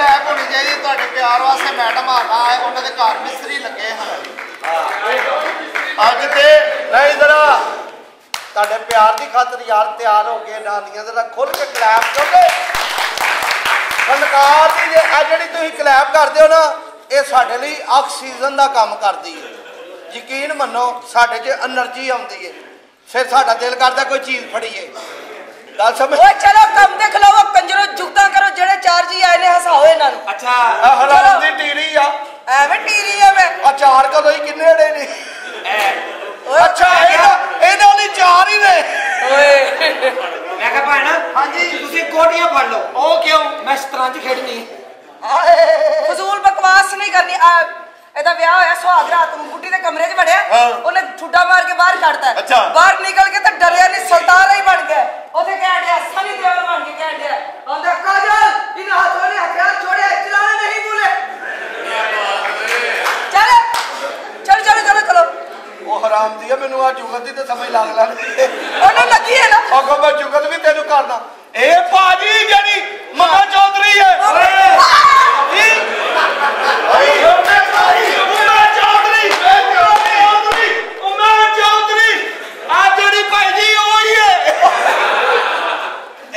Lab ਹੋਣੀ ਚਾਹੀਦੀ, ਤੁਹਾਡੇ ਪਿਆਰ ਵਾਸਤੇ ਮੈਡਮ ਆਣਾ ਹੈ ਉਹਨਾਂ ਦੇ ਘਰ ਮਿਸਤਰੀ ਲੱਗੇ ਹਨ। ਅੱਜ ਤੇ ਨਹੀਂ ਜਰਾ, ਤੁਹਾਡੇ ਪਿਆਰ ਦੀ ਖਾਤਰ ਯਾਰ ਤਿਆਰ ਹੋ ਕੇ ਨਾਲੀਆਂ ਜਰਾ ਖੁੱਲ ਕੇ ਕਲੈਪ ਕਿਉਂਕਿ ਫਨਕਾਰ ਦੀ ਆ ਜਿਹੜੀ ਤੁਸੀਂ ਕਲੈਪ ਕਰਦੇ ਹੋ ਨਾ, ਇਹ ਸਾਡੇ ਲਈ ਆਕਸੀਜਨ ਦਾ ਕੰਮ ਕਰਦੀ ਹੈ। ਯਕੀਨ ਮੰਨੋ, ਸਾਡੇ 'ਚ એનર્ਜੀ ਆਉਂਦੀ ਹੈ। ਫਿਰ ਸਾਡਾ ਦਿਲ ਕਰਦਾ ਕੋਈ ਚੀਜ਼ ਫੜੀਏ। ਗੱਲ ਸਮਝ। ਓਏ ਚਲੋ ਕੰਮ ਤੇ ਖਲਾਓ ਕੰਜਰੋ ਜੁਗਤਾਂ ਕਰੋ ਜਿਹੜੇ ਚਾਰ ਜੀ ਆਏ ਨੇ ਹਸਾਓ ਇਹਨਾਂ ਨੂੰ। ਅੱਛਾ ਆਹ ਹਰਾਮ ਦੀ ਟੀਰੀ ਆ। ਐਵੇਂ ਟੀਰੀ ਆ ਮੈਂ। ਆ ਚਾਰ ਕਦੋਂ ਹੀ ਕਿੰਨੇ ੜੇ ਨੇ ਓਏ ਅੱਛਾ ਇਹਨਾਂ ਇਹਨਾਂ ਲਈ ਚਾਰ ਹੀ ਨੇ। ਓਏ। ਮੈਂ ਕਿਹਾ ਭੈਣ ਹਾਂਜੀ। ਤੁਸੀਂ ਕੋਟੀਆਂ ਫੜ ਲਓ। ਉਹ ਕਿਉਂ? ਮੈਂ ਸ਼ਤਰੰਜ ਖੇਡਣੀ ਫਜ਼ੂਲ ਬਕਵਾਸ ਨਹੀਂ ਕਰਨੀ। ਆ ਇਹਦਾ ਵਿਆਹ ਹੋਇਆ ਸੁਹਾਗ ਰਾਤ ਨੂੰ ਬੁੱਢੀ ਦੇ ਕਮਰੇ 'ਚ ਵੜਿਆ। ਉਹਨੇ ਠੁੱਡਾ ਮਾਰ ਕੇ ਬਾਹਰ ਕੱਢਤਾ। ਅੱਛਾ। ਬਾਹਰ ਨਿਕਲ ਕੇ ਤਾਂ ਡਰਿਆ ਨਹੀਂ ਸੁਲਤਾਨ ਹੀ ਬਣ ਗਿਆ। ਉੱਥੇ ਕਹਿ ਡਿਆ ਸਨੀ ਦੇਵਲ ਬਣ ਕੇ ਕਹਿ ਡਿਆ ਆਂਦਾ ਕਾਜਲ ਇਨ ਹੱਥੋਂ ਨੇ ਹਥਿਆਰ ਛੋੜੇ ਚਲਾਣੇ ਨਹੀਂ ਭੁੱਲੇ। ਚੱਲ ਚਲ ਚਲੋ ਚਲੋ ਚਲੋ। ਉਹ ਹਰਾਮ ਦੀ ਆ ਮੈਨੂੰ ਆ ਜੁਗਤ ਦੀ ਤੇ ਸਮਝ ਲੱਗ ਲੱਗ ਉਹਨੂੰ ਲੱਗੀ ਹੈ ਨਾ। ਅਗੋ ਮੈਂ ਜੁਗਤ ਵੀ ਤੈਨੂੰ ਕਰਦਾ। ਇਹ ਬਾਜੀ ਜਿਹੜੀ ਮਹਾ ਚੌਧਰੀ ਹੈ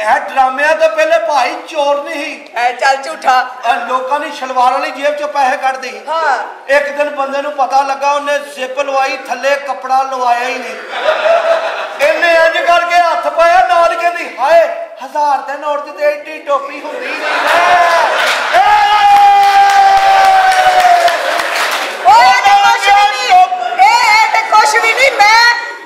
ਇਹ ਡਰਾਮਿਆਂ ਤੋਂ ਪਹਿਲੇ ਭਾਈ ਚੋਰ ਨਹੀਂ ਸੀ ਐ ਚੱਲ ਝੂਠਾ ਇਹ ਲੋਕਾਂ ਦੀ ਸ਼ਲਵਾਰ ਵਾਲੀ ਜੇਬ ਚੋਂ ਪੈਸੇ ਕੱਢਦੀ। ਹਾਂ। ਇੱਕ ਦਿਨ ਬੰਦੇ ਨੂੰ ਪਤਾ ਲੱਗਾ ਉਹਨੇ ਜ਼ਿਪ ਲਵਾਈ ਥੱਲੇ ਕੱਪੜਾ ਲਵਾਇਆ ਹੀ ਨਹੀਂ। ਇਹਨੇ ਇੰਜ ਕਰਕੇ ਹੱਥ ਪਾਇਆ ਨਾਲ ਕਹਿੰਦੀ ਹਾਏ ਹਜ਼ਾਰ ਦੇ ਨੋਟ ਤੇ ਏਡੀ ਟੋਪੀ ਹੁੰਦੀ। ਨਹੀਂ ਕੁਛ ਵੀ ਮੈਂ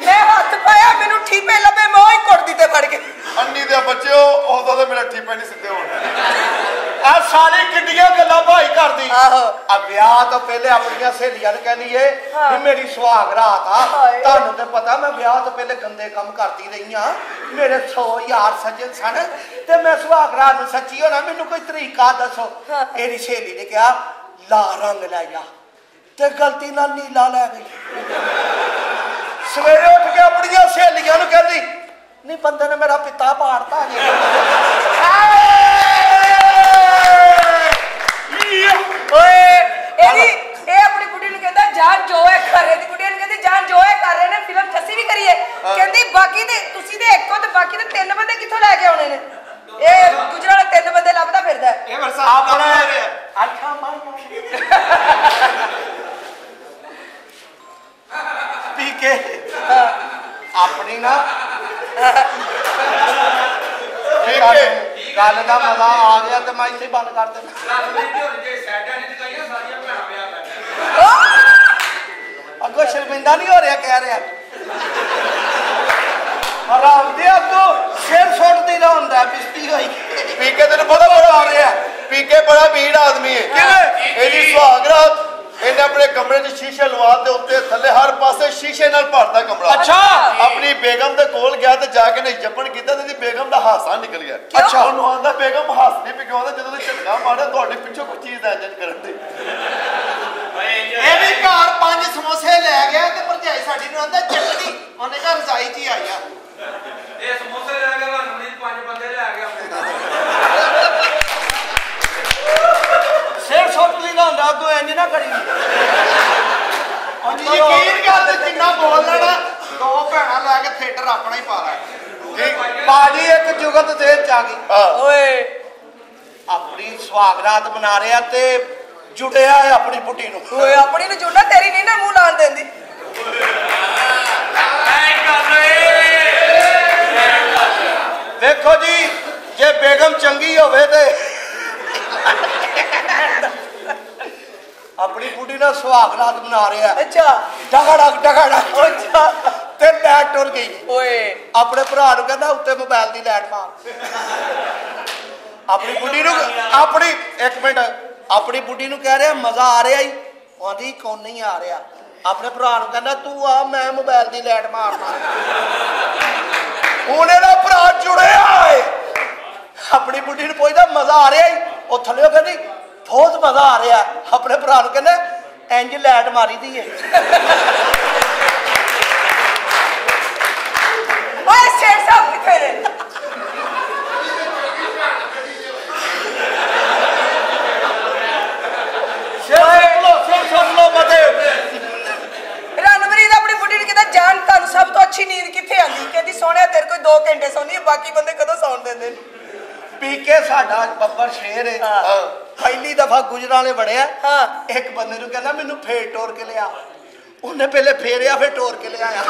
ਮੈਂ ਹੱਥ ਪਾਇਆ ਮੈਨੂੰ ਠੀਪੇ ਲੱਭੇ ਮੈਂ ਉਹੀ ਕੁੱਟਦੀ ਤੇ ਫੜ ਕੇ। ਅੰਨੀ ਦੇ ਬੱਚਿਓ ਉਦੋਂ ਤਾਂ ਮੇਰਾ ਠੀਪੇ ਨਹੀਂ ਸਿੱਧੇ ਹੋਣੇ। ਆ ਸਾਰੀ ਕਿੰਨੀਆਂ ਗੱਲਾਂ ਭਾਈ ਕਰਦੀ ਆਹੋ। ਆ ਵਿਆਹ ਤੋਂ ਪਹਿਲੇ ਆਪਣੀਆਂ ਸਹੇਲੀਆਂ ਨੂੰ ਕਹਿੰਦੀ ਏ। ਵੀ ਮੇਰੀ ਸੁਹਾਗ ਰਾਤ ਆ। ਤੁਹਾਨੂੰ ਤੇ ਪਤਾ ਮੈਂ ਵਿਆਹ ਤੋਂ ਪਹਿਲੇ ਗੰਦੇ ਕੰਮ ਕਰਦੀ ਰਹੀ ਆ ਮੇਰੇ 100 ਯਾਰ ਸੱਜਣ ਸਨ ਤੇ ਮੈਂ ਸੁਹਾਗ ਰਾਤ ਨੂੰ ਸੱਚੀ ਹੋਣਾ ਮੈਨੂੰ ਕੋਈ ਤਰੀਕਾ ਦੱਸੋ। ਇਹਦੀ ਸਹੇਲੀ ਨੇ ਕਿਹਾ ਲਾ ਰੰਗ ਲੈ ਜਾ ਤੇ ਗਲਤੀ ਨਾਲ ਨੀਲਾ ਲੈ ਗਈ ਸਵੇਰੇ ਉੱਠ ਕੇ ਆਪਣੀਆਂ ਸਹੇਲੀਆਂ ਨੂੰ ਕਹਿੰਦੀ ਨਹੀਂ ਬੰਦੇ ਨੇ ਮੇਰਾ ਪਿੱਤਾ ਪਾੜਤਾ ਜੀ ਓਏ ਇਹਦੀ ਇਹ ਆਪਣੀ ਕੁੜੀ ਨੂੰ ਕਹਿੰਦਾ ਜਾਨ ਜੋ ਹੈ ਘਰੇ ਦੀ ਕੁੜੀ ਨੂੰ ਕਹਿੰਦੀ ਜਾਨ ਜੋ ਹੈ ਕਰ ਰਹੇ ਨੇ ਫਿਲਮ ਅਸੀਂ ਵੀ ਕਰੀਏ। ਕਹਿੰਦੀ ਬਾਕੀ ਦੇ ਤੁਸੀਂ ਦੇ ਇੱਕੋ ਤੇ ਬਾਕੀ ਦੇ ਤਿੰਨ ਬੰਦੇ ਕਿੱਥੋਂ ਲੈ ਕੇ ਆਉਣੇ ਨੇ? ਇਹ ਗੁਜਰਾਂ ਵਾਲੇ ਤਿੰਨ ਬੰਦੇ ਲੱਭਦਾ ਫਿਰਦਾ। ਇਹ ਵਰਸਾ ਆਪਣੇ ਅੱਛਾ ਪੀ ਕੇ। ਆਪਣੀ ਨਾ। ਇਹ ਗੱਲ ਦਾ ਮਜ਼ਾ ਆ ਗਿਆ ਤੇ ਮੈਂ ਇੱਥੇ ਬੰਦ ਕਰ ਦੇਣਾ ਅੱਗੋਂ ਸ਼ਰਮਿੰਦਾ ਨਹੀਂ ਹੋ ਰਿਹਾ ਕਹਿ ਰਿਹਾ। ਹਰਾਮ ਦੇ ਅੱਗੋਂ ਸਿਰ ਸੁੱਟਦੀ ਨਾ ਹੁੰਦਾ ਬਿਸਤੀ ਹੋਈ। ਪੀਕੇ ਤੈਨੂੰ ਪਤਾ ਬੜਾ ਆ ਰਿਹਾ ਪੀਕੇ ਬੜਾ ਅਮੀਰ ਆਦਮੀ ਹੈ। ਕਿਵੇਂ? ਇਹਦੀ ਸੁਹਾਗ ਰਾਤ ਇਹਨੇ ਆਪਣੇ ਕਮਰੇ 'ਚ ਸ਼ੀਸ਼ੇ ਲਵਾ ਦੇ ਉੱਤੇ ਥੱਲੇ ਹਰ ਪਾਸੇ ਸ਼ੀਸ਼ੇ ਨਾਲ ਭਰਤਾ ਕਮਰਾ ਅੱਛਾ। ਆਪਣੀ ਬੇਗਮ ਦੇ ਕੋਲ ਗਿਆ ਤੇ ਜਾ ਕੇ ਨੇ ਜੱਪਣ ਕੀਤਾ ਤੇ ਬੇਗਮ ਦਾ ਹਾਸਾ ਨਿਕਲ ਗਿਆ ਅੱਛਾ। ਉਹਨੂੰ ਆਂਦਾ ਬੇਗਮ ਹੱਸਦੀ ਪਈ ਕਿਉਂ ਜਦੋਂ ਝਟਕਾ ਮਾਰਿਆ ਤੁਹਾਡੇ ਪਿੱਛੋਂ ਕੋਈ ਚੀਜ਼ ਦਾ ਇੰਜਨ ਕਰਨ ਦੇ ਇਹ ਵੀ ਘਰ ਪੰਜ ਸਮੋਸੇ ਲੈ ਗਿਆ ਤੇ ਭਰਜਾਈ ਸਾਡੀ ਨੂੰ ਆਂਦਾ ਚਟਨੀ ਉਹਨੇ ਘਰ ਰਜ਼ਾਈ 'ਚ ਹੀ ਆਈ ਆ ਇਹ ਸਮੋਸੇ ਲੈ ਕੇ ਤੁਹਾਨੂੰ ਨਹੀਂ ਪੰਜ ਬੰਦੇ ਲੈ ਕੇ ਆਉਂਦੇ ਸਿਰ ਸੁੱਟਦੀ ਨਾ ਹੁੰਦਾ ਅੱਗੋਂ ਇੰਜ ਨਾ ਕਰੀ ਹਾਂਜੀ ਯਕੀਨ ਕਰ ਤੇ ਜਿੰਨਾ ਬੋਲ ਲੈਣਾ ਦੋ ਭੈਣਾਂ ਲੈ ਕੇ ਥੀਏਟਰ ਆਪਣਾ ਹੀ ਪਾ ਲੈ ਠੀਕ ਬਾਜੀ ਇੱਕ ਜੁਗਤ ਦੇ ਚ ਆ ਗਈ। ਓਏ ਆਪਣੀ ਸੁਹਾਗਰਾਤ ਮਨਾ ਰਿਹਾ ਤੇ ਜੁੜਿਆ ਹੈ ਆਪਣੀ ਬੁੱਢੀ ਨੂੰ। ਓਏ ਆਪਣੀ ਨੂੰ ਜੁੜਨਾ ਤੇਰੀ ਨਹੀਂ ਨਾ ਮੂੰਹ ਲਾਣ ਦਿੰਦੀ। ਵੇਖੋ ਜੀ ਜੇ ਬੇਗਮ ਚੰਗੀ ਹੋਵੇ ਤੇ ਆਪਣੀ ਬੁੱਢੀ ਨਾਲ ਸੁਹਾਗਰਾਤ ਮਨਾ ਰਿਹਾ ਅੱਛਾ। ਡਗੜਾ ਡਗੜਾ ਅੱਛਾ। ਤੇ ਲੈਟ ਟੁਰ ਗਈ। ਓਏ। ਆਪਣੇ ਭਰਾ ਨੂੰ ਕਹਿੰਦਾ ਉੱਤੇ ਮੋਬਾਈਲ ਦੀ ਲਾਈਟ ਮਾਰ। ਆਪਣੀ ਬੁੱਢੀ ਨੂੰ ਆਪਣੀ ਇੱਕ ਮਿੰਟ। ਆਪਣੀ ਬੁੱਢੀ ਨੂੰ ਕਹਿ ਰਿਹਾ ਮਜ਼ਾ ਆ ਰਿਹਾ ਹੀ ਆਂਦੀ ਕੌਣ ਨਹੀਂ ਆ ਰਿਹਾ। ਆਪਣੇ ਭਰਾ ਨੂੰ ਕਹਿੰਦਾ ਤੂੰ ਆ ਮੈਂ ਮੋਬਾਈਲ ਦੀ ਲਾਈਟ ਮਾਰਨਾ। ਹੁਣ ਇਹਦਾ ਭਰਾ ਜੁੜਿਆ ਏ ਆਪਣੀ ਬੁੱਢੀ ਨੂੰ ਪੁੱਛਦਾ ਮਜ਼ਾ ਆ ਰਿਹਾ ਹੀ ਉਹ ਥੱਲੇ ਕਹਿੰਦੀ ਬਹੁਤ ਮਜ਼ਾ ਆ ਰਿਹਾ। ਆਪਣੇ ਭਰਾ ਨੂੰ ਕਹਿੰਦਾ ਇੰਜ ਲਾਈਟ ਮਾਰੀ ਦੀ ਏ ਓਏ ਸ਼ੇਰ ਸਾਹਿਬ ਕਿੱਥੇ ਨੇ ਪੀਕੇ ਸਾਡਾ ਬੱਬਰ ਸ਼ੇਰ ਹੈ। ਹਾਂ। ਪਹਿਲੀ ਦਫਾ ਗੁਜਰਾਂ ਵਾਲੇ ਵੜਿਆ। ਹਾਂ। ਇੱਕ ਬੰਦੇ ਨੂੰ ਕਹਿੰਦਾ ਮੈਨੂੰ ਫੇਰ ਟੋਰ ਕੇ ਲਿਆ। ਉਹਨੇ ਪਹਿਲੇ ਫੇਰਿਆ ਫਿਰ ਟੋਰ ਕੇ ਲਿਆਇਆ।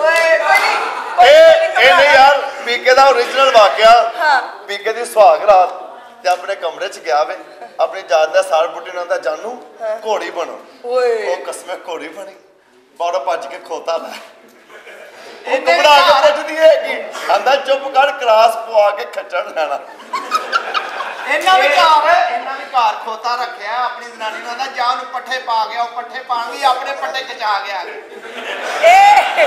ਓਏ ਕੋਈ ਨਹੀਂ ਕੋਈ ਇਹ ਨਹੀਂ ਇਹ ਨਹੀਂ ਯਾਰ ਪੀਕੇ ਦਾ ਓਰੀਜਨਲ ਵਾਕਿਆ। ਹਾਂ। ਪੀਕੇ ਦੀ ਸੁਹਾਗ ਰਾਤ ਤੇ ਆਪਣੇ ਕਮਰੇ 'ਚ ਗਿਆ ਵੇ। ਆਪਣੀ ਜਾਤ ਦਾ ਸਾਰ ਬੁੱਢੀ ਨਾਲ ਦਾ ਜਾਨੂ ਘੋੜੀ ਬਣੋ। ਓਏ। ਉਹ ਕਸਮੇ ਘੋੜੀ ਬਣੀ। ਬਾਹਰੋਂ ਭੱਜ ਕੇ ਖੋਤਾ ਲੈ। ਉਹ ਘਬਰਾ ਕੇ ਪੁੱਛਦੀ ਹੈ ਕਿ ਆਂਦਾ ਚੁੱਪ ਕਰ ਕਰਾਸ ਪਵਾ ਕੇ ਖੱਚੜ ਲੈਣਾ। ਇਹਨਾਂ ਵੀ ਘਰ ਇਹਨਾਂ ਵੀ ਘਰ ਖੋਤਾ ਰੱਖਿਆ ਆਪਣੀ ਜ਼ਨਾਨੀ ਨੂੰ ਆਂਦਾ ਜਾ ਉਹਨੂੰ ਪੱਠੇ ਪਾ ਗਿਆ ਉਹ ਪੱਠੇ ਪਾਣ ਗਈ ਆਪਣੇ ਪੱਠੇ ਖਿਚਾ ਗਿਆ। ਏ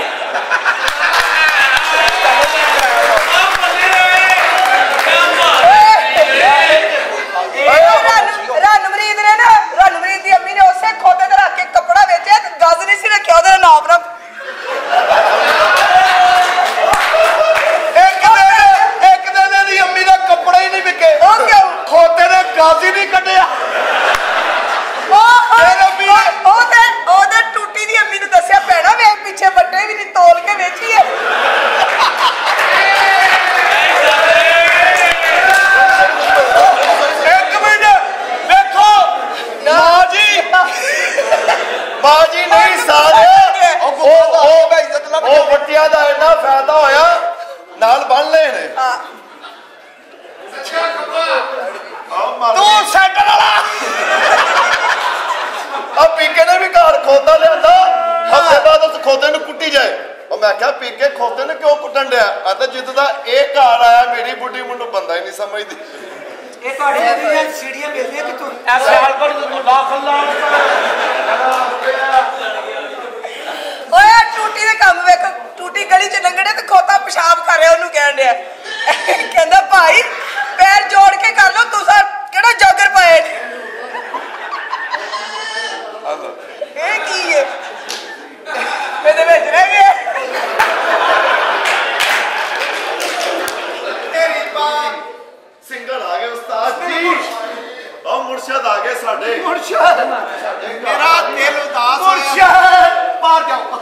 ਗਾਜ਼ੀ ਨਹੀਂ ਕੱਢਿਆ ਕਿਹਾ ਪੀਕੇ ਖੋਤੇ ਨੂੰ ਕਿਉਂ ਕੁੱਟਣ ਡਿਆ? ਆਂਦਾ ਜਿੱਦ ਦਾ ਇਹ ਘਰ ਆਇਆ ਮੇਰੀ ਬੁੱਢੀ ਮੈਨੂੰ ਬੰਦਾ ਹੀ ਨਹੀਂ ਸਮਝਦੀ। ਇਹ ਤੁਹਾਡੇ ਜਿਹੜੀਆਂ ਸੀੜੀਆਂ ਮਿਲਦੀਆਂ ਕਿੱਥੋਂ? ਐ ਸਿਆਲਕੋਟ ਤੋਂ ਦਾਖਲ ਲਾ ਓਏ ਆਹ ਟੂਟੀ ਦੇ ਕੰਮ ਵੇਖ। ਟੂਟੀ ਗਲੀ ਚ ਲੰਘੜੇ ਤੇ ਖੋਤਾ ਪਿਸ਼ਾਬ ਕਰ ਰਿਹਾ ਉਹਨੂੰ ਕਹਿਣ ਡਿਆ। ਕਹਿੰਦਾ ਭਾਈ ਪੈਰ ਜੋੜ ਕੇ ਕਰ ਲੋ ਤੁਸੀਂ ਕਿਹੜਾ ਜੋਗਰ ਪਾਏ ਨੇ ਇਹ ਕੀ ਹੈ? ਮੇਰੇ ਵਿੱਚ ਰਹਿ ਗਿਆ ਤੇਰੀ ਮਾਂ ਸਿੰਗਲ ਆ ਗਏ ਜੀ ਉਹ ਮੁਰਸ਼ਦ ਆ ਗਏ ਸਾਡੇ। ਮੁਰਸ਼ਦ। ਮੇਰਾ ਦਿਲ ਉਦਾਸ ਮੁਰਸ਼ਦ। ਬਾਹਰ ਜਾਓ।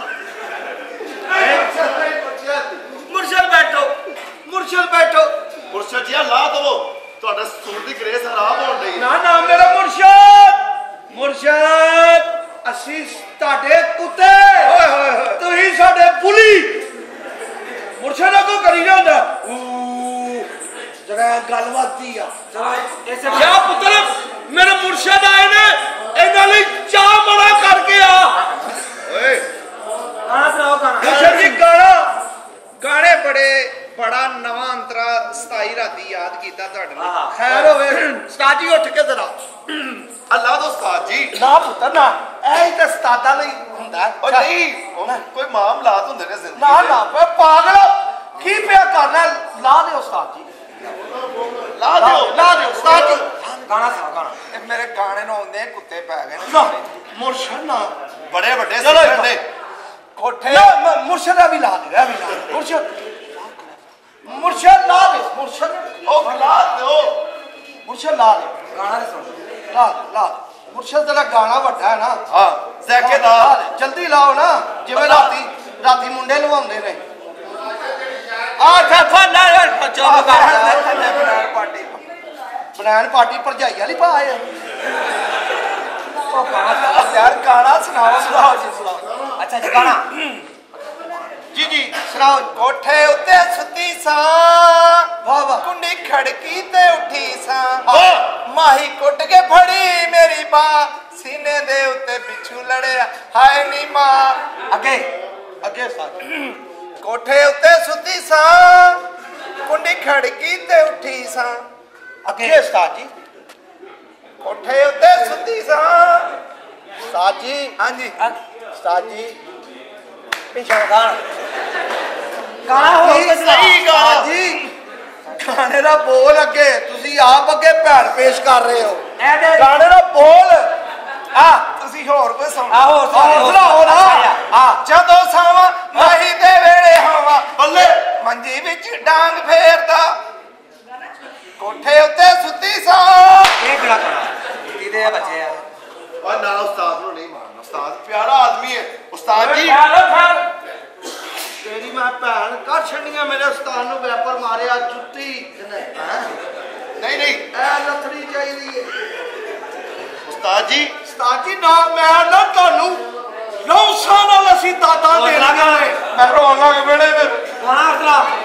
ਮੁਰਸ਼ਦ ਬੈਠੋ। ਮੁਰਸ਼ਦ ਬੈਠੋ। ਮੁਰਸ਼ਦ ਜੀ ਆ ਲਾ ਦਵੋ। ਤੁਹਾਡਾ ਸੂਟ ਦੀ ਗ੍ਰੇਸ ਖਰਾਬ ਹੋਣ ਲਈ ਨਾ ਨਾ ਮੇਰਾ ਮੁਰਸ਼ਦ। ਮੁਰਸ਼ਦ ਅਸੀਂ ਤੁਹਾਡੇ ਕੁੱਤੇ। ਓਏ ਹੋਏ ਹੋਏ ਤੁਸੀਂ ਸਾਡੇ ਪੁਲੀ ਮੁਰਸ਼ਦ ਕੋ ਕਰੀ ਨਾ ਹੁੰਦਾ। ਊ, ਜਰਾ ਗੱਲਬਾਤ ਦੀ ਆ। ਕਿਆ ਪੁੱਤਰ ਮੇਰੇ ਮੁਰਸ਼ਦ ਆਏ ਨੇ ਇਹਨਾਂ ਲਈ ਚਾਹ ਮਨਾ ਕਰਕੇ ਆ। ਓਏ। ਗਾਣਾ ਸੁਣਾਓ ਗਾਣਾ। ਮੁਰਸ਼ਦ ਜੀ ਗਾਣਾ। ਗਾਣੇ ਬੜੇ ਬੜਾ ਨਵਾਂ ਅੰਤਰਾ 27 ਰਾਤੀ ਯਾਦ ਕੀਤਾ ਤੁਹਾਡੇ। ਨਾਲ ਖੈਰ ਹੋਵੇ ਸਤਾਜੀ ਉੱਠ ਕੇ ਜ਼ਰਾ। ਅੱਲਾ ਦੋ ਉਸਤਾਦ ਜੀ। ਨਾ ਪੁੱਤਰ ਨਾ। ਇਹ ਹੀ ਤਾਂ ਸਤਾਦਾ ਲਈ ਹੁੰਦਾ। ਉਹ ਨਹੀਂ ਕੋਈ ਮਾਮਲਾਤ ਹੁੰਦੇ ਨੇ ਜ਼ਿੰਦਗੀ ਨਾ ਦੇ। ਨਾ ਪਾਗਲ ਕੀ ਪਿਆ ਕਰਨਾ? ਲਾ ਦਿਓ ਉਸਤਾਦ ਜੀ। ਲਾ ਦਿਓ ਲਾ ਦਿਓ ਉਸਤਾਦ ਜੀ ਗਾਣਾ ਸੁਣਾਓ ਗਾਣਾ। ਇਹ ਮੇਰੇ ਗਾਣੇ ਨੂੰ ਆਉਂਦੇ ਕੁੱਤੇ ਪੈ ਗਏ ਨਾ। ਮੁਰਸ਼ਦ ਨਾ ਬੜੇ ਵੱਡੇ ਸਿੰਗਰ ਨੇ ਕੋਠੇ ਨਾ ਮੁਰਸ਼ਦ ਦਾ ਵੀ ਲਾ ਦੇ ਰਿਹਾ ਵੀ ਲਾ ਦੇ। ਮੁਰਸ਼ਦ ਮੁਰਸ਼ਦ ਲਾ ਦੇ ਮੁਰਸ਼ਦ। ਉਹ ਲਾ ਦਿਓ। ਮੁਰਸ਼ਦ ਲਾ ਦੇ। ਗਾਣਾ ਤੇ ਸੁਣ। ਲਾ ਦੇ ਲਾ ਦੇ। ਮੁਰਸ਼ਦ ਤੇਰਾ ਗਾਣਾ ਵੱਡਾ ਹੈ ਨਾ। ਹਾਂ ਜ਼ੈਕੇ ਦਾ। ਦੇ, ਜਲਦੀ ਲਾਓ ਨਾ। ਜਿਵੇਂ ਰਾਤੀ ਰਾਤੀ ਮੁੰਡੇ ਲਵਾਉਂਦੇ ਨੇ। ਆ ਠਾਫਾ ਨਾ ਚੁੱਪ ਕਰ ਪਾਰਟੀ ਬਨਾਨ ਪਾਰਟੀ ਭਰਜਾਈ ਵਾਲੀ ਪਾਏ ਉਹ ਗਾਣਾ ਯਾਰ ਗਾਣਾ ਸੁਣਾਓ ਸੁਣਾਓ ਜੀ ਸੁਣਾਓ। ਅੱਛਾ ਜੀ ਗਾਣਾ। ਜੀ ਜੀ ਸੁਣਾਓ। ਕੋਠੇ ਉੱਤੇ ਸੁੱਤੀ ਸਾਂ ਵਾਹ ਵਾਹ। ਕੁੰਡੀ ਖੜਕੀ ਤੇ ਉੱਠੀ ਸਾਂ। ਮਾਹੀ ਕੁੱਟ ਕੇ ਫੜੀ ਮੇਰੀ ਬਾਹ ਸੀਨੇ ਦੇ ਉੱਤੇ ਪਿੱਛੂ ਲੜਿਆ। ਹਾਏ ਨੀ ਮਾਂ। ਅੱਗੇ। ਅੱਗੇ ਸਰ। ਕੋਠੇ ਉੱਤੇ ਸੁੱਤੀ ਸਾਂ ਕੁੰਡੀ ਖੜਕੀ ਤੇ ਉੱਠੀ ਸਾਂ। ਅੱਗੇ ਉਸਤਾਦ ਜੀ। ਕੋਠੇ ਉੱਤੇ ਸੁੱਤੀ ਸਾਂ। ਉਸਤਾਦ ਜੀ। ਹਾਂਜੀ। ਉਸਤਾਦ ਜੀ। ਪਿੱਛੇ ਗਾਣਾ। ਕੋਈ ਸੁਣਾਓ। ਸਹੀ ਗਾਣਾ ਜੀ ਗਾਣੇ ਦਾ ਬੋਲ ਅੱਗੇ। ਤੁਸੀਂ ਆਪ ਅੱਗੇ ਭੈਣ ਪੇਸ਼ ਕਰ ਰਹੇ ਹੋ। ਗਾਣੇ ਦਾ ਬੋਲ। ਆ ਤੁਸੀਂ ਹੋਰ ਕੋਈ ਸੁਣ। ਆ ਹੋਰ ਸੁਣਾਓ, ਹੋਰ ਸੁਣਾਓ। ਨਾ ਆ ਜਦੋਂ ਸਾਵਾਂ ਮੰਜੀ ਵਿੱਚ ਡਾਂਗ ਫੇਰਦਾ। ਕੋਠੇ ਉੱਤੇ ਸੁੱਤੀ ਸਾਂ। ਇਹ ਕਿਹੜਾ ਗਾਣਾ ਕਿਹਦੇ ਆ ਬੱਚੇ ਆ? ਔਰ ਨਾ ਉਸਤਾਦ ਨੂੰ ਨਹੀਂ ਮਾਰਨਾ। ਉਸਤਾਦ ਪਿਆਰਾ ਆਦਮੀ ਹੈ। ਉਸਤਾਦ ਜੀ। ਤੇਰੀ ਮੈਂ ਭੈਣ ਕਰ ਛੱਡੀਆਂ ਮੇਰੇ ਉਸਤਾਦ ਨੂੰ ਵੈਪਰ ਮਾਰਿਆ ਜੁੱਤੀ? ਨਹੀਂ ਨਹੀਂ। ਇਹ ਲੱਥੜੀ ਚਾਹੀਦੀ ਹੈ। ਉਸਤਾਦ ਜੀ। ਉਸਤਾਦ ਜੀ ਨਾ ਮੈਂ ਨਾ ਤੁਹਾਨੂੰ ਨੌ ਸਾਲ ਨਾਲ ਅਸੀਂ ਦਾਦਾ ਦੇ ਕਰ। ਮੈਂ ਰੋਣ ਲੱਗ ਵੇਲੇ ਵਿੱਚ ਗਾਣਾ ਅਸਲਾ